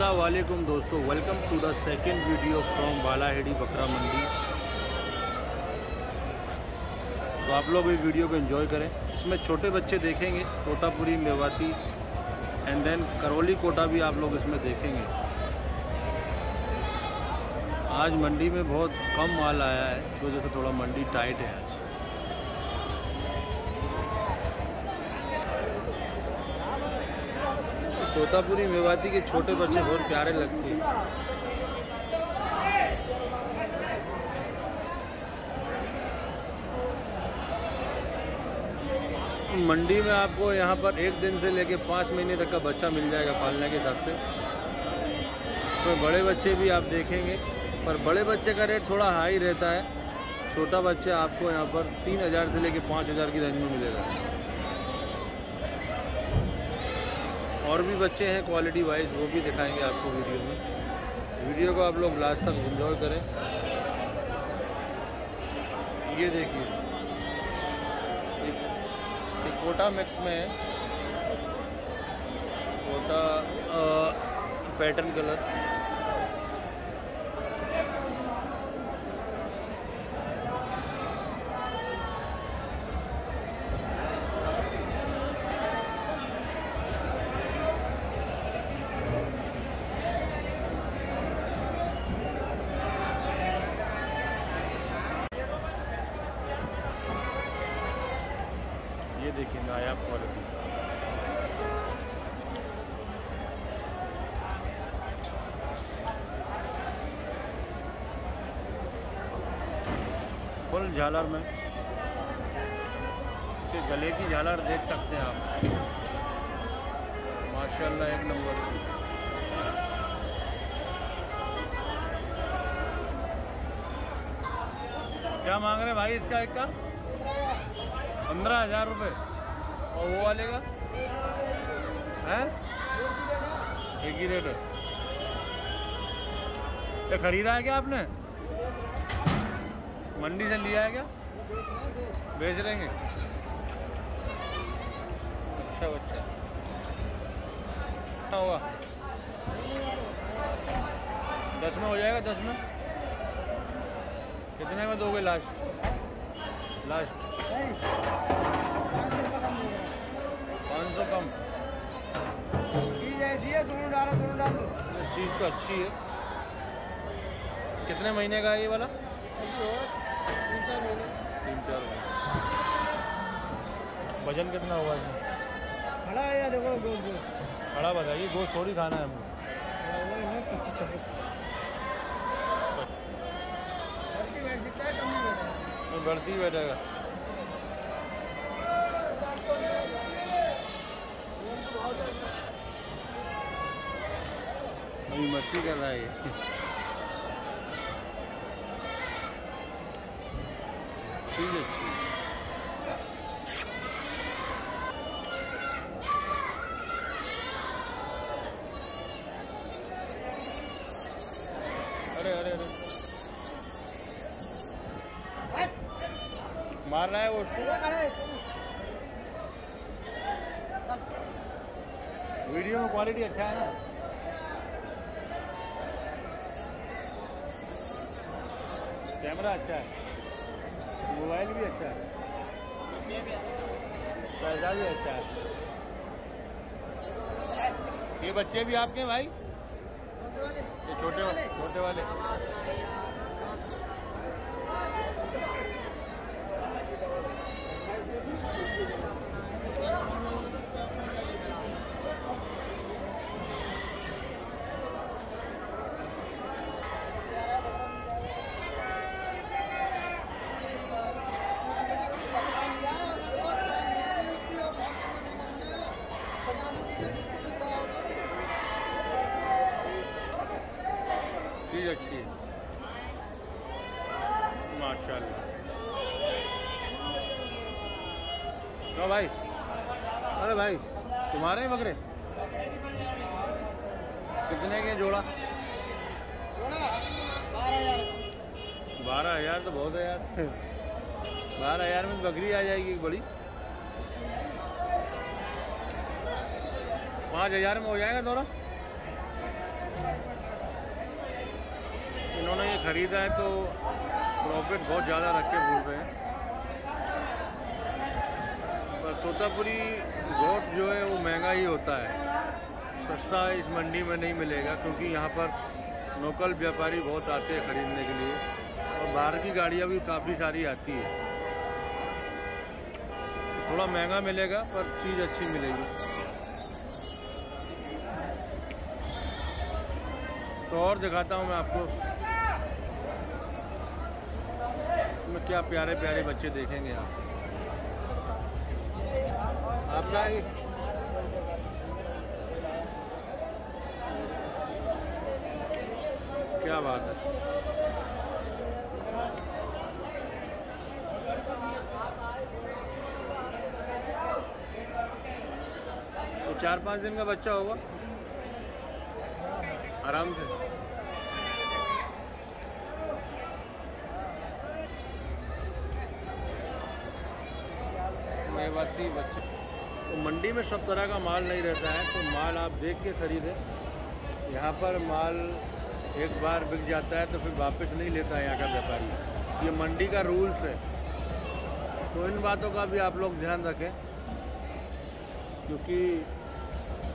वालेकुम दोस्तों welcome to the second video from Balaheri बकरा मंडी। तो आप लोग इस वीडियो को एंजॉय करें। इसमें छोटे बच्चे देखेंगे, तोतापुरी, मेवाती एंड देन करौली कोटा भी आप लोग इसमें देखेंगे। आज मंडी में बहुत कम माल आया है, इस वजह से थोड़ा मंडी टाइट है आज। तोतापुरी मेवाती के छोटे बच्चे बहुत प्यारे लगते हैं। मंडी में आपको यहाँ पर एक दिन से लेके पाँच महीने तक का बच्चा मिल जाएगा पालने के हिसाब से। तो बड़े बच्चे भी आप देखेंगे, पर बड़े बच्चे का रेट थोड़ा हाई रहता है। छोटा बच्चा आपको यहाँ पर तीन हज़ार से लेके पाँच हज़ार की रेंज में मिलेगा। और भी बच्चे हैं क्वालिटी वाइज वो भी दिखाएँगे आपको वीडियो में। वीडियो को आप लोग लास्ट तक इन्जॉय करें। ये देखिए। ये कोटा मिक्स में है। कोटा पैटर्न कलर देखिए नायाब क्वालिटी फुल झालर में। इसके गले की झालर देख सकते हैं आप। माशाल्लाह, एक नंबर। क्या मांग रहे भाई इसका एक का? पंद्रह हज़ार रुपये और वो वाले का है? एक ही रेट है। तो खरीदा है क्या आपने? मंडी से लिया है क्या? बेच लेंगे अच्छा क्या होगा दस में हो जाएगा, दस में? कितने में दोगे लास्ट लास्ट पाँच सौ कम। चीज़ ऐसी है दोनों डालो दोनों डालो चीज़ तो अच्छी है। कितने महीने का है ये वाला? तीन चार महीने। तीन चार महीने। वज़न कितना हुआ इसमें? खड़ा है या देखो गोश्त गोश्त खड़ा बताइए गोश्त थोड़ी खाना है हमको। पच्चीस छब्बीस। बढ़ती बैठ सकता है कम नहीं बैठा बढ़ती बैठेगा। अभी मस्ती कर रहा है ठीक है ठीक अरे अरे अरे। मार रहा है वो उसको। वीडियो में क्वालिटी अच्छा है ना? कैमरा अच्छा है। मोबाइल भी अच्छा है। पैसा भी अच्छा है। ये बच्चे भी आपके भाई? ये छोटे वाले छोटे वाले। चीज़ अच्छी है। माशाल्लाह। लो भाई। अरे भाई तुम्हारे ही बकरे कितने के जोड़ा? बारह हज़ार। तो बहुत है यार। बारह हज़ार में बकरी आ जाएगी बड़ी। पाँच हज़ार में हो जाएगा दोनों? ख़रीदा है तो प्रॉफिट बहुत ज़्यादा रख के बोल रहे हैं। पर तोतापुरी गोट जो है वो महँगा ही होता है। सस्ता इस मंडी में नहीं मिलेगा क्योंकि यहाँ पर लोकल व्यापारी बहुत आते हैं ख़रीदने के लिए। और बाहर की गाड़ियाँ भी काफ़ी सारी आती है। थोड़ा महँगा मिलेगा, पर चीज़ अच्छी मिलेगी। तो और दिखाता हूँ मैं आपको। में क्या प्यारे प्यारे बच्चे देखेंगे आप। आपका क्या बात है। तो चार पाँच दिन का बच्चा होगा। आराम से। मेवाती बच्चे। तो मंडी में सब तरह का माल नहीं रहता है तो माल आप देख के ख़रीदें। यहाँ पर माल एक बार बिक जाता है तो फिर वापस नहीं लेता है यहाँ का व्यापारी। ये मंडी का रूल्स है। तो इन बातों का भी आप लोग ध्यान रखें, क्योंकि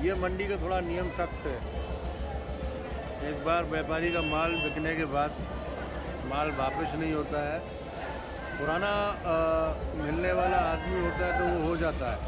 ये मंडी का थोड़ा नियम सख्त है। एक बार व्यापारी का माल बिकने के बाद माल वापस नहीं होता है। पुराना मिलने वाला आदमी होता है तो वो हो जाता है।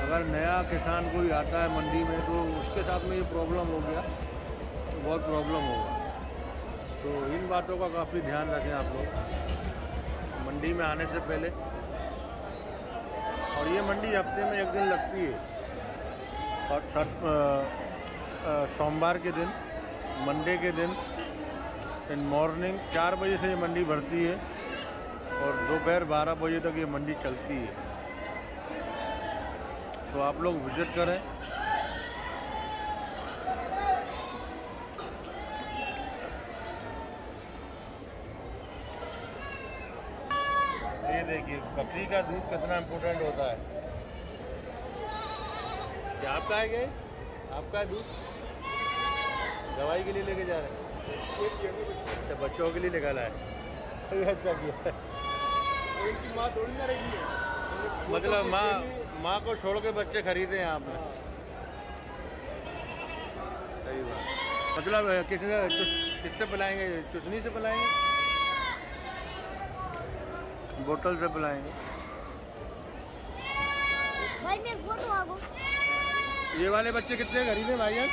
अगर नया किसान कोई आता है मंडी में तो उसके साथ में ये प्रॉब्लम हो गया। तो बहुत प्रॉब्लम होगा तो इन बातों का काफ़ी ध्यान रखें आप लोग। मंडी में आने से पहले। और ये मंडी हफ़्ते में एक दिन लगती है। सोमवार के दिन, मंडे के दिन इन मॉर्निंग चार बजे से ये मंडी भरती है। और दोपहर बारह बजे तक ये मंडी चलती है। तो आप लोग विज़िट करें। ये देखिए, बकरी का दूध कितना इम्पोर्टेंट होता है। क्या आपका है क्या आपका दूध? दवाई के लिए लेके जा रहे हैं? अच्छा बच्चों के लिए निकाला है। अच्छा किया इनकी माँ थोड़ी ना रही है मतलब माँ माँ को छोड़ के बच्चे खरीदे हैं आपने सही बात। मतलब किसी से किससे पिलाएँगे चुसनी से पिलाएँगे बोतल से पिलाएँगे भाई मैं फ़ोटो आगो। ये वाले बच्चे कितने खरीदे भाई यार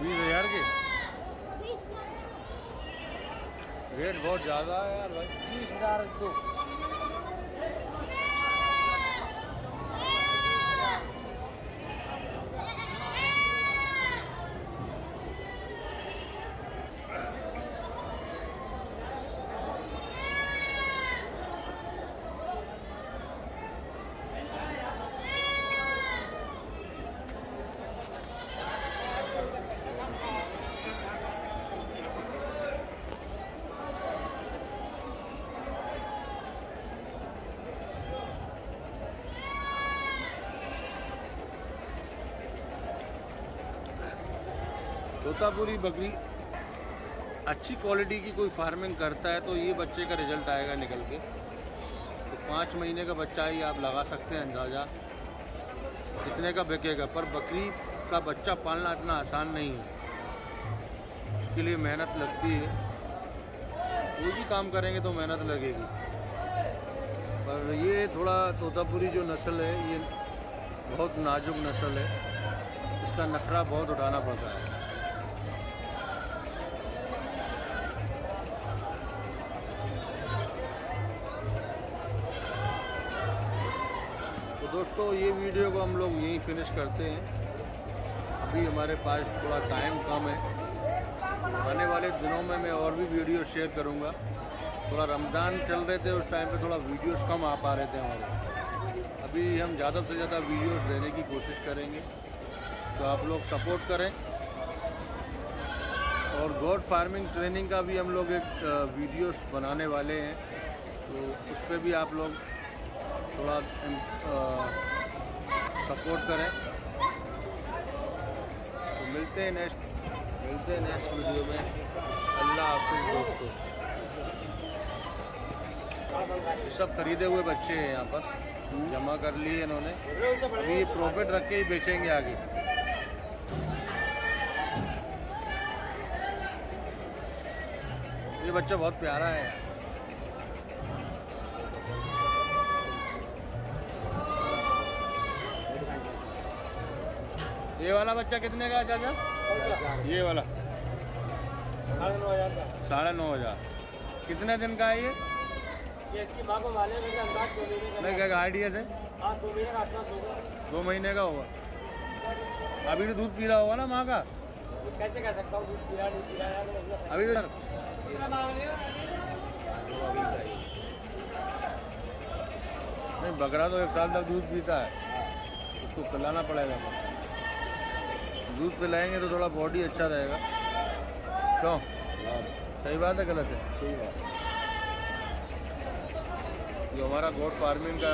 बीस हज़ार के। रेट बहुत ज़्यादा है यार भाई। बीस हज़ार दो तोतापुरी बकरी अच्छी क्वालिटी की कोई फ़ार्मिंग करता है तो ये बच्चे का रिज़ल्ट आएगा निकल के। तो पाँच महीने का बच्चा ही आप लगा सकते हैं अंदाज़ा, कितने का बिकेगा, पर बकरी का बच्चा पालना इतना आसान नहीं है। उसके लिए मेहनत लगती है। कोई भी काम करेंगे तो मेहनत लगेगी। पर ये थोड़ा तोतापुरी जो नस्ल है, ये बहुत नाजुक नस्ल है। इसका नखरा बहुत उठाना पड़ता है। दोस्तों, ये वीडियो को हम लोग यहीं फिनिश करते हैं। अभी हमारे पास थोड़ा टाइम कम है। आने वाले दिनों में मैं और भी वीडियो शेयर करूँगा। थोड़ा रमज़ान चल रहे थे, उस टाइम पे थोड़ा वीडियोस कम आ पा रहे थे हमारे। अभी हम ज़्यादा से ज़्यादा वीडियोस देने की कोशिश करेंगे। तो आप लोग सपोर्ट करें। और गोड फ़ार्मिंग ट्रेनिंग का भी हम लोग एक वीडियोस बनाने वाले हैं। तो उस पर भी आप लोग थोड़ा सपोर्ट करें। तो मिलते हैं नेक्स्ट मिलते हैं नेक्स्ट वीडियो में। अल्लाह हाफिज दोस्तों। सब खरीदे हुए बच्चे हैं यहाँ पर। जमा कर लिए इन्होंने। अभी प्रॉफिट रख के ही बेचेंगे आगे। ये बच्चा बहुत प्यारा है ये वाला बच्चा कितने का है, चाचा? ये वाला। साढ़े नौ हज़ार। का साढ़े नौ हज़ार कितने दिन का है ये? ये इसकी को दो महीने का क्या आइडिया हाँ दो महीने का होगा। अभी तो दूध पी रहा होगा ना माँ का? कैसे कह सकता हूँ दूध पिला अभी तो नहीं, बकरा तो एक साल तक दूध पीता है। उसको पिलाना पड़ेगा। दूध पिलाएँगे तो थोड़ा बॉडी अच्छा रहेगा। क्यों? सही बात है गलत है? ठीक है। जो हमारा गोट फ़ार्मिंग का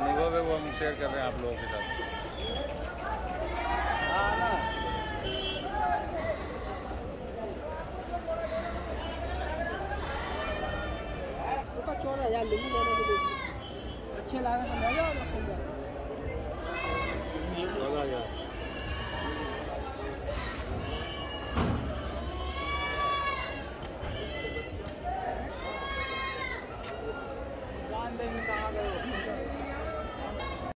अनुभव है वो हम शेयर कर रहे हैं आप लोगों के साथ। हाँ ना। चौदह हज़ार लेगी लेने अच्छे लागत में ले चौदह हज़ार